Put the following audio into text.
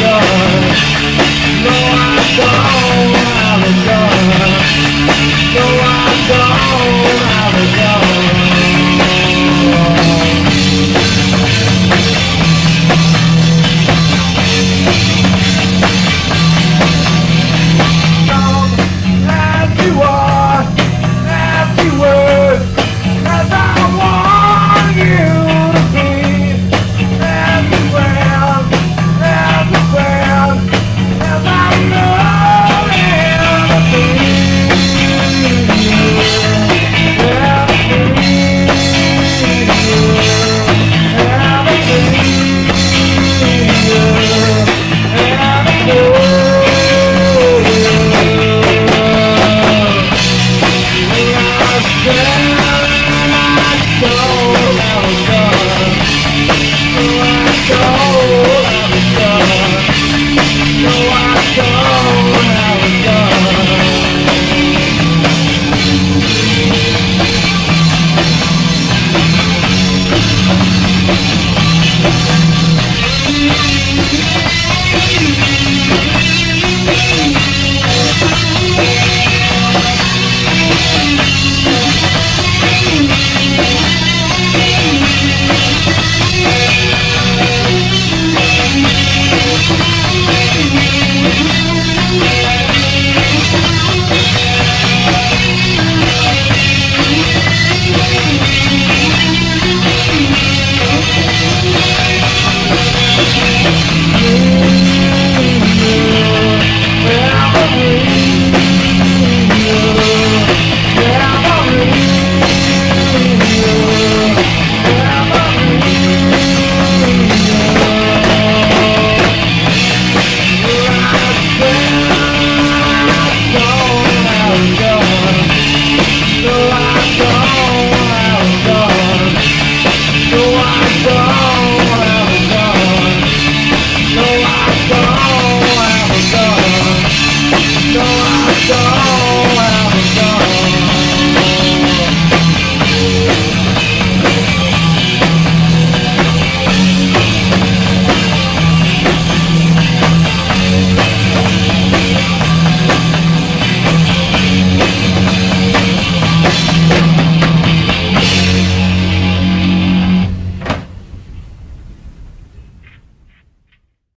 No, I don't